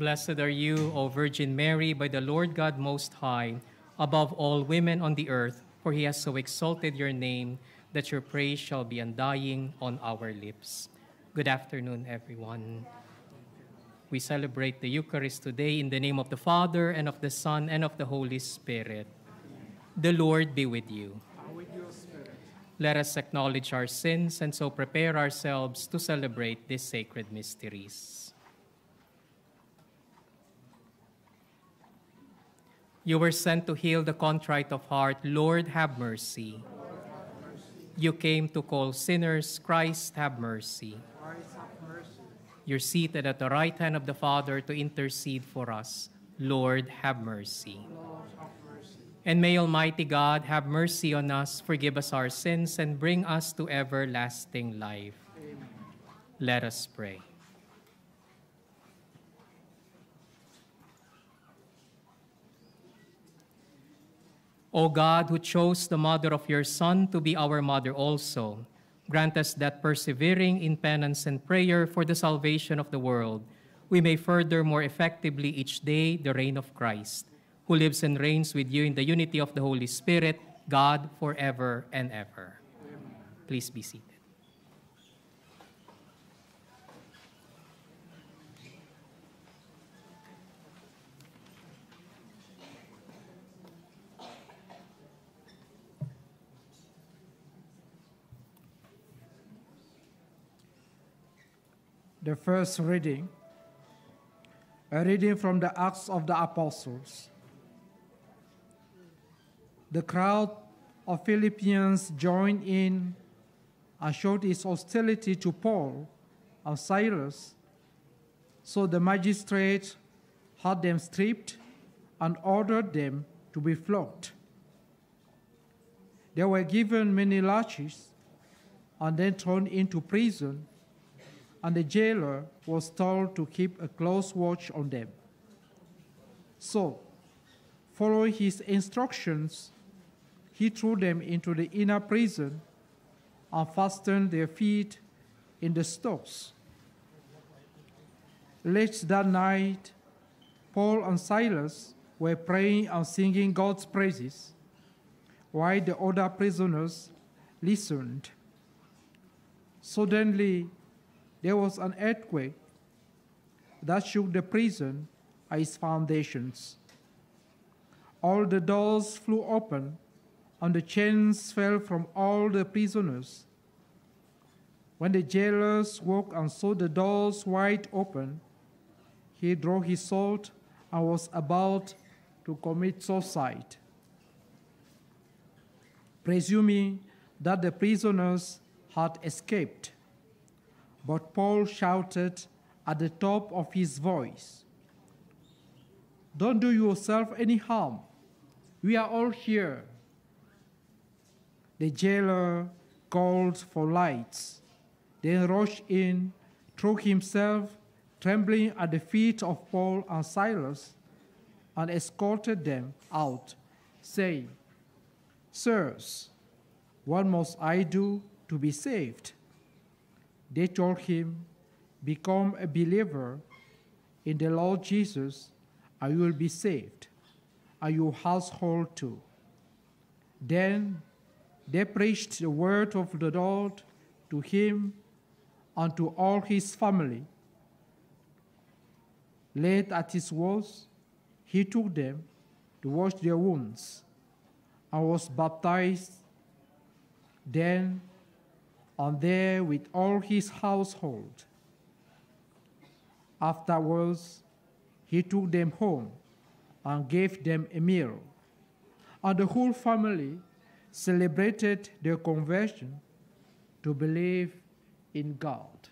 Blessed are you, O Virgin Mary, by the Lord God Most High, above all women on the earth, for he has so exalted your name that your praise shall be undying on our lips. Good afternoon, everyone. We celebrate the Eucharist today in the name of the Father, and of the Son, and of the Holy Spirit. The Lord be with you. Let us acknowledge our sins and so prepare ourselves to celebrate these sacred mysteries. You were sent to heal the contrite of heart. Lord, have mercy. You came to call sinners. Christ, have mercy. You're seated at the right hand of the Father to intercede for us. Lord, have mercy. And may Almighty God have mercy on us, forgive us our sins, and bring us to everlasting life. Amen. Let us pray. O God, who chose the mother of your Son to be our mother also, grant us that persevering in penance and prayer for the salvation of the world, we may further more effectively each day the reign of Christ, who lives and reigns with you in the unity of the Holy Spirit, God, forever and ever. Please be seated. The first reading, a reading from the Acts of the Apostles. The crowd of Philippians joined in and showed its hostility to Paul and Silas. So the magistrate had them stripped and ordered them to be flogged. They were given many lashes and then thrown into prison and the jailer was told to keep a close watch on them. So, following his instructions, he threw them into the inner prison and fastened their feet in the stocks. Late that night, Paul and Silas were praying and singing God's praises, while the other prisoners listened. Suddenly, there was an earthquake that shook the prison at its foundations. All the doors flew open, and the chains fell from all the prisoners. When the jailers woke and saw the doors wide open, he drew his sword and was about to commit suicide. Presuming that the prisoners had escaped, but Paul shouted at the top of his voice, Don't do yourself any harm. We are all here. The jailer called for lights, then rushed in, threw himself trembling at the feet of Paul and Silas, and escorted them out, saying, Sirs, what must I do to be saved? They told him, Become a believer in the Lord Jesus, and you will be saved, and your household too. Then they preached the word of the Lord to him and to all his family. Late at his words, he took them to wash their wounds and was baptized. Then and there with all his household. Afterwards, he took them home and gave them a meal, and the whole family celebrated their conversion to believe in God.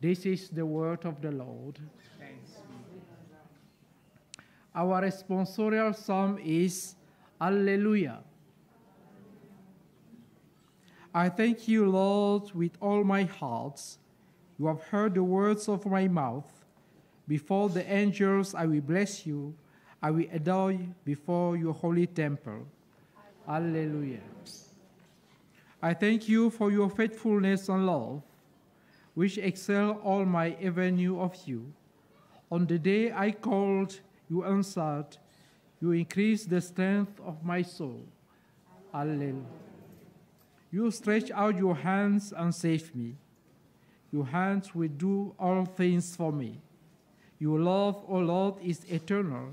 This is the word of the Lord. Our responsorial psalm is Alleluia. I thank you, Lord, with all my heart. You have heard the words of my mouth. Before the angels, I will bless you. I will adore you before your holy temple. Alleluia. I thank you for your faithfulness and love. which excel all my avenue of you. On the day I called, you answered, you increased the strength of my soul. Alleluia. You stretch out your hands and save me. Your hands will do all things for me. Your love, O Lord, is eternal.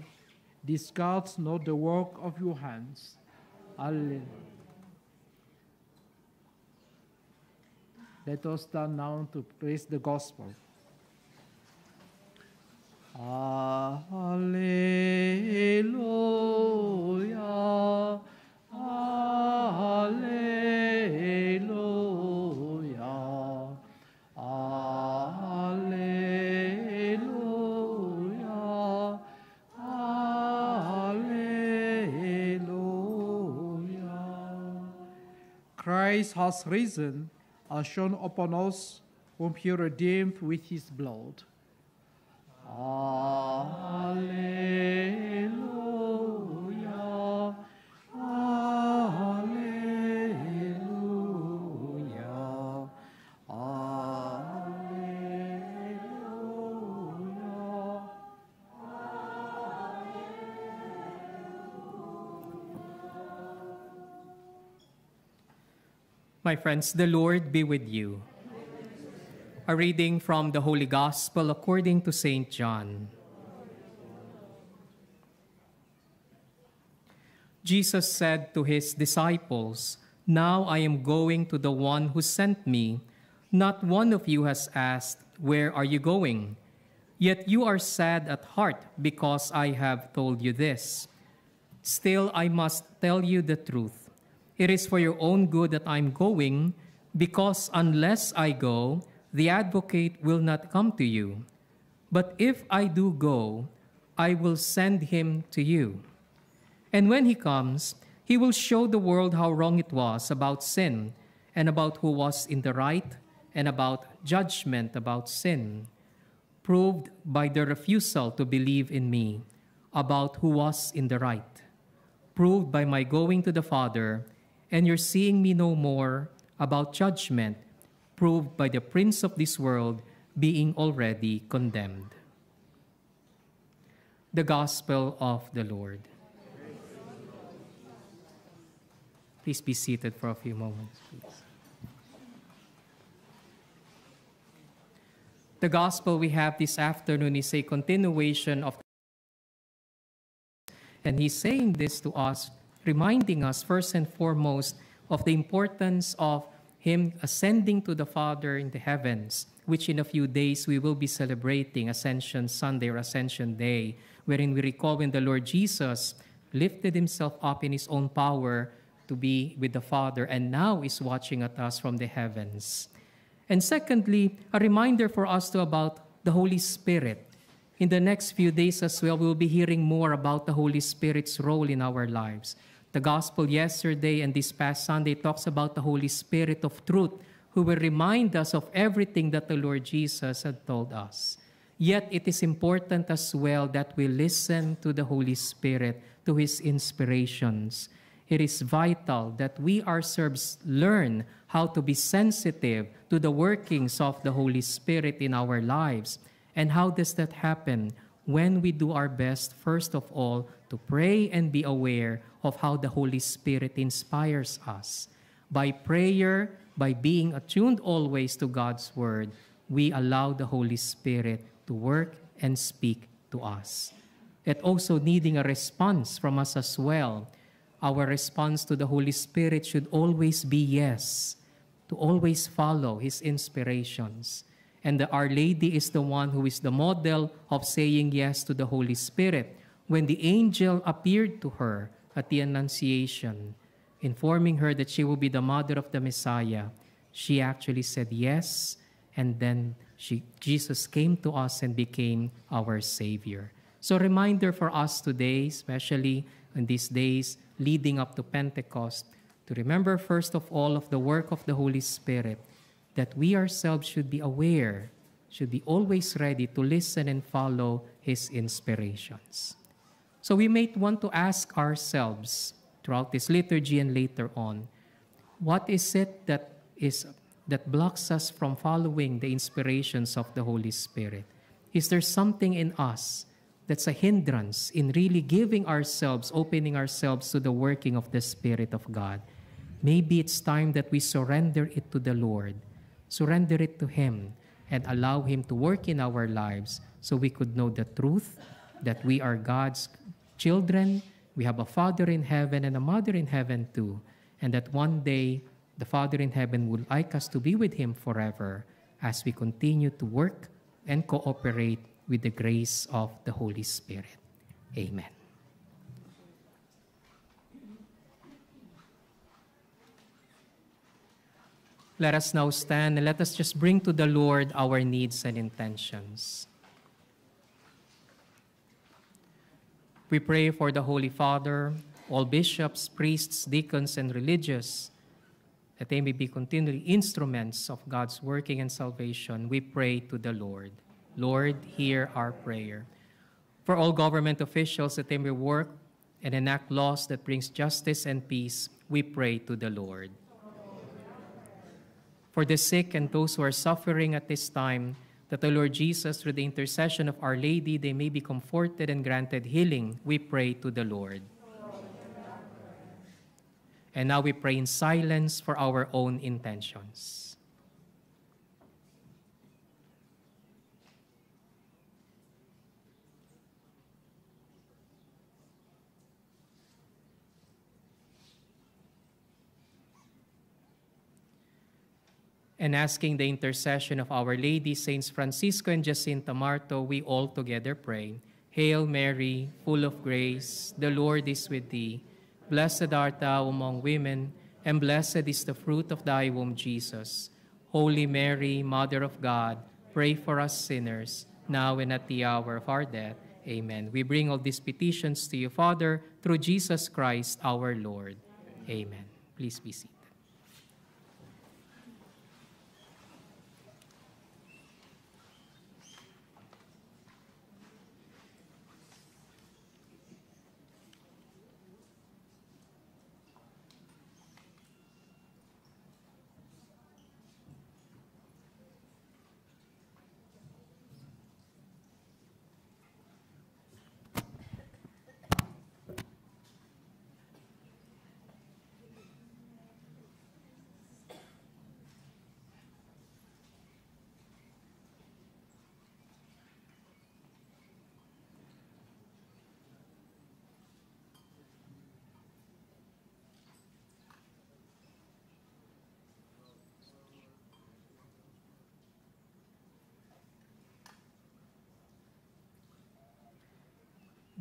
Discard not the work of your hands. Alleluia. Let us stand now to praise the gospel. Alleluia. Alleluia. Christ has risen and shone upon us whom he redeemed with his blood. My friends, the Lord be with you. A reading from the Holy Gospel according to St. John. Jesus said to his disciples, Now I am going to the one who sent me. Not one of you has asked, Where are you going? Yet you are sad at heart because I have told you this. Still, I must tell you the truth. It is for your own good that I'm going, because unless I go, the advocate will not come to you. But if I do go, I will send him to you. And when he comes, he will show the world how wrong it was about sin, and about who was in the right, and about judgment about sin, proved by the refusal to believe in me, about who was in the right, proved by my going to the Father, and your seeing me no more, about judgment, proved by the prince of this world being already condemned. The Gospel of the Lord. Please be seated for a few moments, please. The Gospel we have this afternoon is a continuation of and he's saying this to us, reminding us first and foremost of the importance of him ascending to the Father in the heavens, which in a few days we will be celebrating Ascension Sunday or Ascension Day, wherein we recall when the Lord Jesus lifted himself up in his own power to be with the Father and now is watching at us from the heavens. And secondly, a reminder for us to about the Holy Spirit. In the next few days as well, we'll be hearing more about the Holy Spirit's role in our lives. The gospel yesterday and this past Sunday talks about the Holy Spirit of truth, who will remind us of everything that the Lord Jesus had told us. Yet it is important as well that we listen to the Holy Spirit, to His inspirations. It is vital that we ourselves learn how to be sensitive to the workings of the Holy Spirit in our lives. And how does that happen? When we do our best, first of all, to pray and be aware of how the Holy Spirit inspires us. By prayer, by being attuned always to God's Word, we allow the Holy Spirit to work and speak to us. It also needing a response from us as well. Our response to the Holy Spirit should always be yes, to always follow His inspirations. And the Our Lady is the one who is the model of saying yes to the Holy Spirit. When the angel appeared to her at the Annunciation, informing her that she will be the mother of the Messiah, she actually said yes, and then she, Jesus came to us and became our Savior. So, reminder for us today, especially in these days leading up to Pentecost, to remember first of all of the work of the Holy Spirit, that we ourselves should be aware, should be always ready to listen and follow His inspirations. So we may want to ask ourselves throughout this liturgy and later on, what is it that is that blocks us from following the inspirations of the Holy Spirit? Is there something in us that's a hindrance in really giving ourselves, opening ourselves to the working of the Spirit of God? Maybe it's time that we surrender it to the Lord, surrender it to Him, and allow Him to work in our lives so we could know the truth that we are God's children. We have a Father in heaven and a Mother in heaven too. And that one day, the Father in heaven would like us to be with Him forever as we continue to work and cooperate with the grace of the Holy Spirit. Amen. Let us now stand and let us just bring to the Lord our needs and intentions. We pray for the Holy Father, all bishops, priests, deacons, and religious, that they may be continually instruments of God's working and salvation. We pray to the Lord. Lord, hear our prayer. For all government officials, that they may work and enact laws that brings justice and peace, we pray to the Lord. For the sick and those who are suffering at this time, that the Lord Jesus, through the intercession of Our Lady, they may be comforted and granted healing, we pray to the Lord. And now we pray in silence for our own intentions. And asking the intercession of Our Lady, Saints Francisco and Jacinta Marto, we all together pray. Hail Mary, full of grace, the Lord is with thee. Blessed art thou among women, and blessed is the fruit of thy womb, Jesus. Holy Mary, Mother of God, pray for us sinners, now and at the hour of our death. Amen. We bring all these petitions to you, Father, through Jesus Christ our Lord. Amen. Please be seated.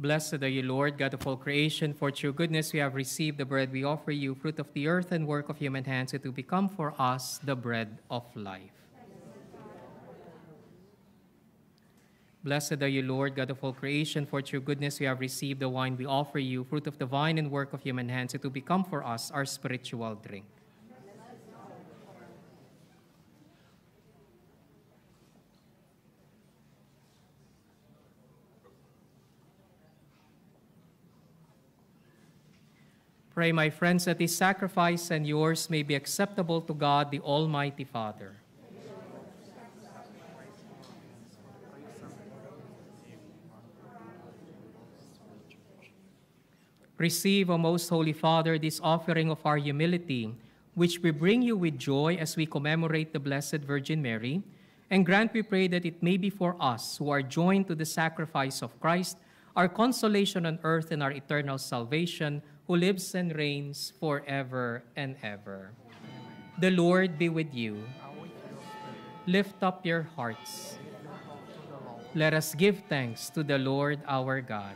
Blessed are you, Lord, God of all creation. For through goodness we have received the bread we offer you, fruit of the earth and work of human hands, it will become for us the bread of life. Blessed are you, Lord, God of all creation. For through goodness we have received the wine we offer you, fruit of the vine and work of human hands, it will become for us our spiritual drink. Pray, my friends, that this sacrifice and yours may be acceptable to God, the Almighty Father. Receive, O most holy Father, this offering of our humility, which we bring you with joy as we commemorate the Blessed Virgin Mary, and grant, we pray, that it may be for us who are joined to the sacrifice of Christ, our consolation on earth and our eternal salvation, who lives and reigns forever and ever. The Lord be with you. Lift up your hearts. Let us give thanks to the Lord our God.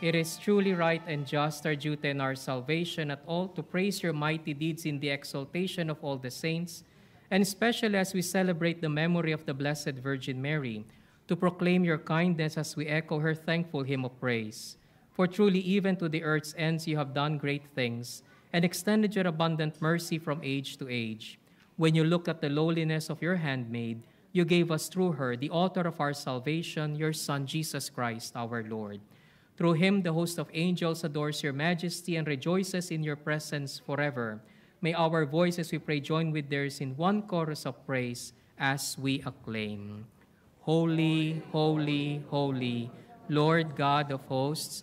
It is truly right and just our duty and our salvation at all to praise your mighty deeds in the exaltation of all the saints, and especially as we celebrate the memory of the Blessed Virgin Mary, to proclaim your kindness as we echo her thankful hymn of praise. For truly, even to the earth's ends, you have done great things and extended your abundant mercy from age to age. When you looked at the lowliness of your handmaid, you gave us through her the author of our salvation, your Son, Jesus Christ, our Lord. Through him, the host of angels adores your majesty and rejoices in your presence forever. May our voices, we pray, join with theirs in one chorus of praise as we acclaim. Holy, holy, holy, Lord God of hosts,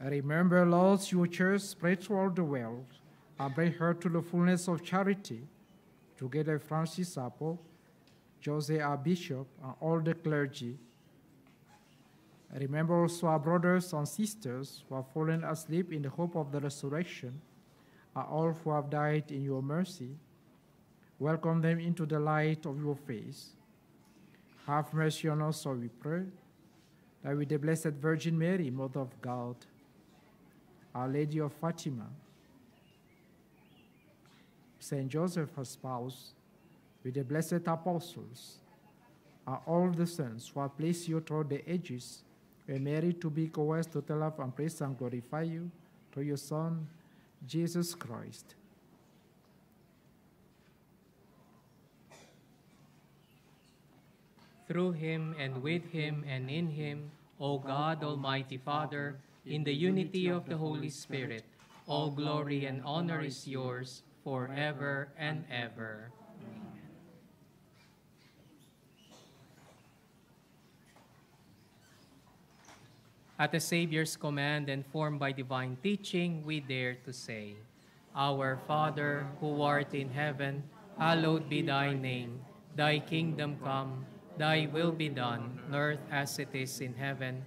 Remember, Lord, your church spread throughout the world, and bring her to the fullness of charity. Together, Francis Apple, Jose our Bishop, and all the clergy. Remember also our brothers and sisters who have fallen asleep in the hope of the resurrection, and all who have died in your mercy. Welcome them into the light of your face. Have mercy on us, so we pray, that with the Blessed Virgin Mary, Mother of God, our Lady of Fátima, Saint Joseph, her spouse, with the blessed apostles, are all the saints who have placed you through the ages, were married to be co to tell love and praise and glorify you through your Son, Jesus Christ. Through him and with him and in him, O God, Almighty Father, in the unity of the Holy Spirit, all glory and honor is yours forever and ever. At the Savior's command and formed by divine teaching, we dare to say, Our Father, who art in heaven, hallowed be thy name. Thy kingdom come, thy will be done, on earth as it is in heaven.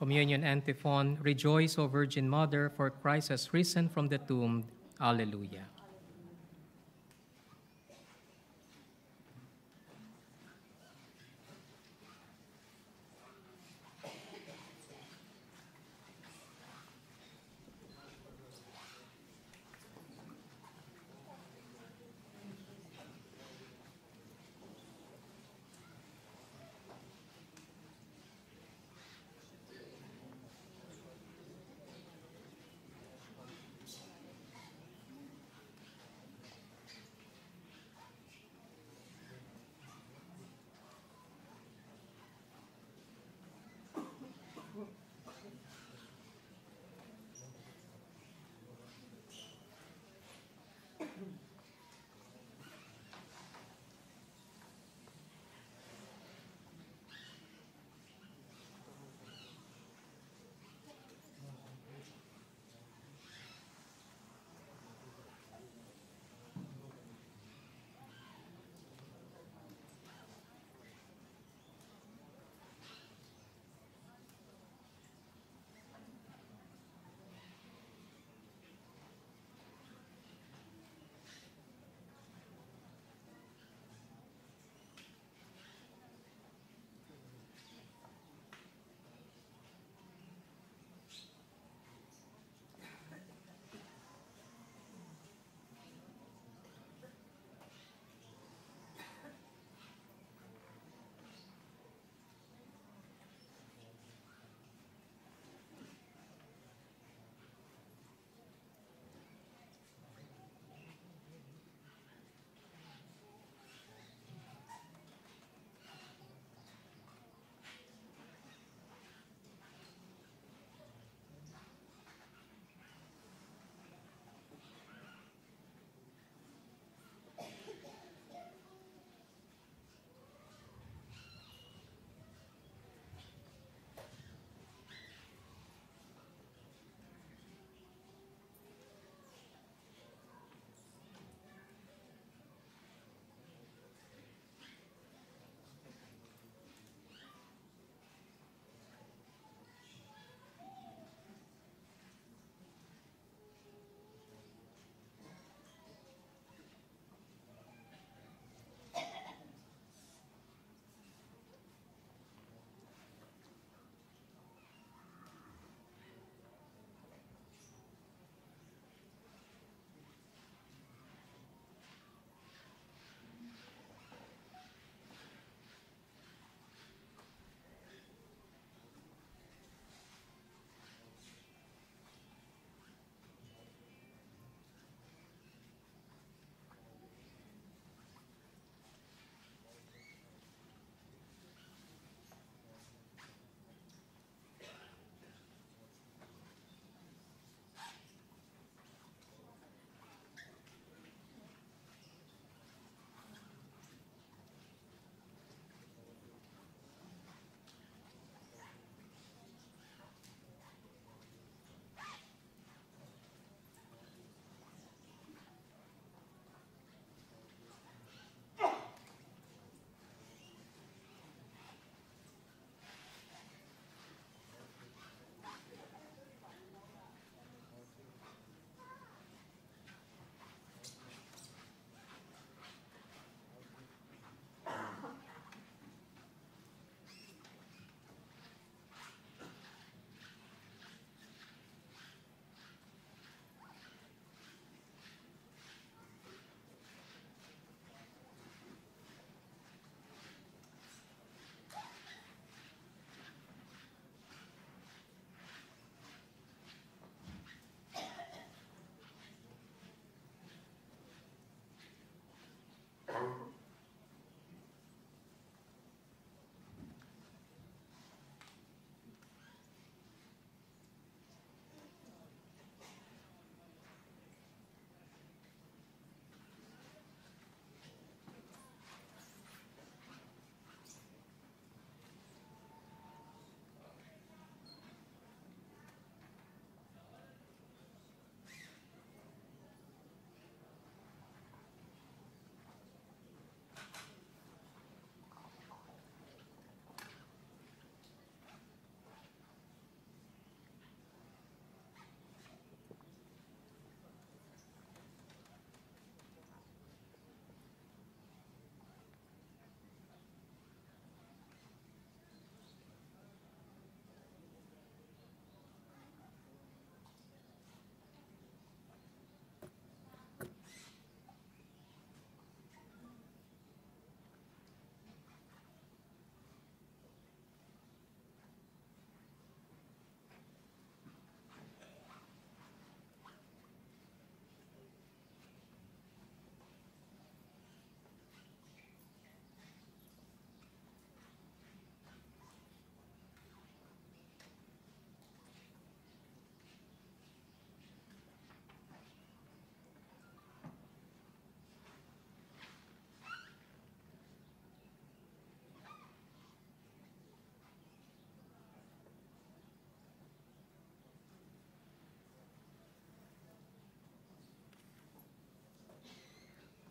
Communion antiphon, Rejoice, O Virgin Mother, for Christ has risen from the tomb. Alleluia.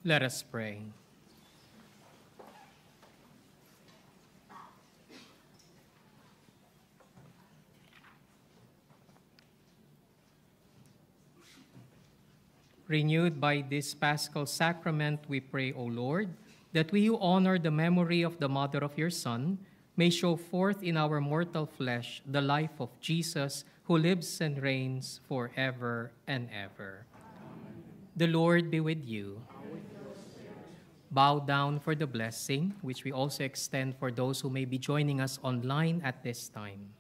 Let us pray. Renewed by this paschal sacrament, we pray, O Lord, that we who honor the memory of the mother of your Son may show forth in our mortal flesh the life of Jesus, who lives and reigns forever and ever. The Lord be with you. Bow down for the blessing, which we also extend for those who may be joining us online at this time.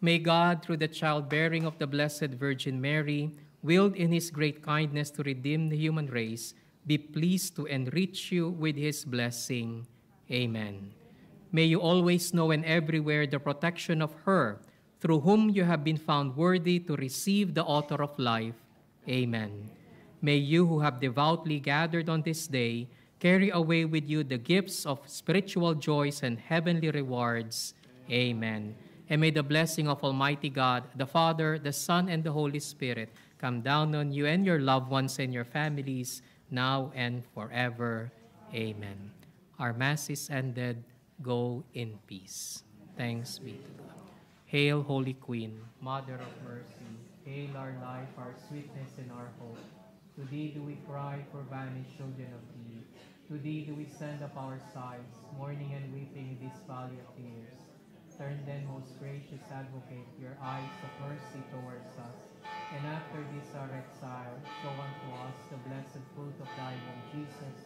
May God, through the childbearing of the Blessed Virgin Mary, willed in his great kindness to redeem the human race, be pleased to enrich you with his blessing. Amen. May you always know and everywhere the protection of her, through whom you have been found worthy to receive the author of life. Amen. May you who have devoutly gathered on this day carry away with you the gifts of spiritual joys and heavenly rewards. Amen. And may the blessing of Almighty God, the Father, the Son, and the Holy Spirit come down on you and your loved ones and your families now and forever. Amen. Our Mass is ended. Go in peace. Thanks be to God. Hail, Holy Queen, Mother of Mercy. Hail our life, our sweetness, and our hope. To thee do we cry for banished children of thee. To thee do we send up our sighs, mourning and weeping in this valley of tears. Turn then, most gracious advocate, your eyes of mercy towards us and after this our exile, show unto us the blessed fruit of thy womb, Jesus.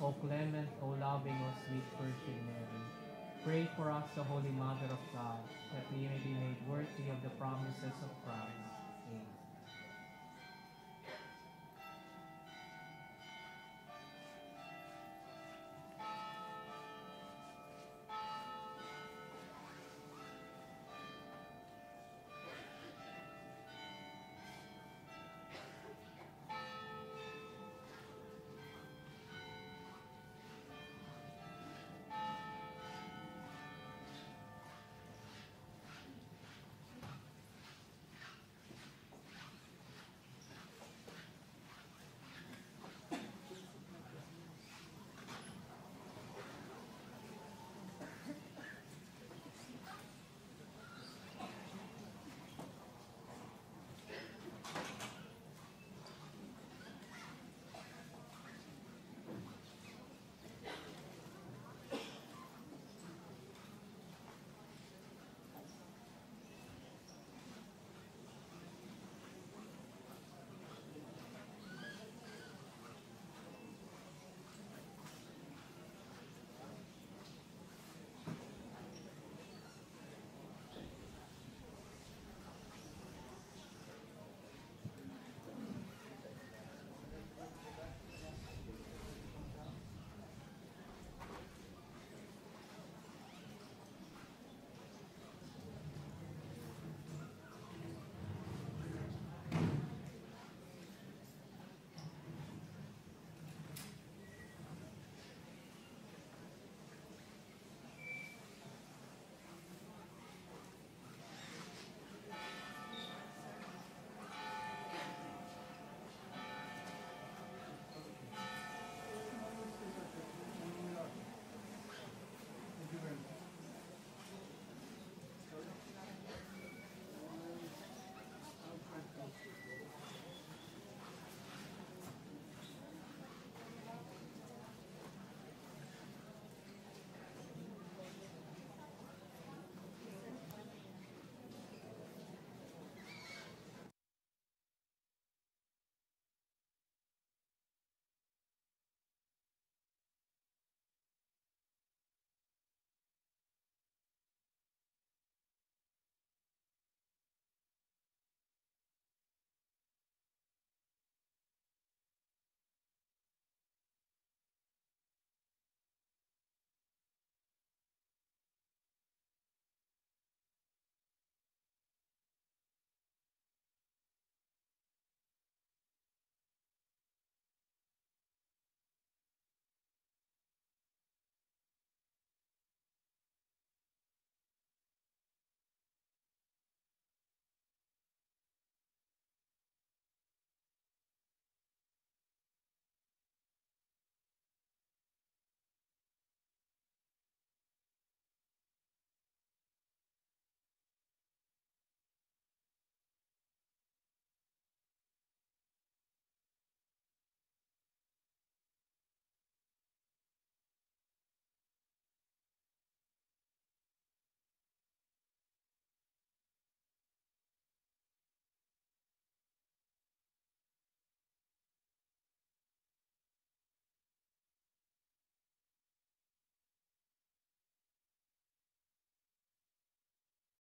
O clement, O loving, O sweet Virgin Mary. Pray for us, the Holy Mother of God, that we may be made worthy of the promises of Christ.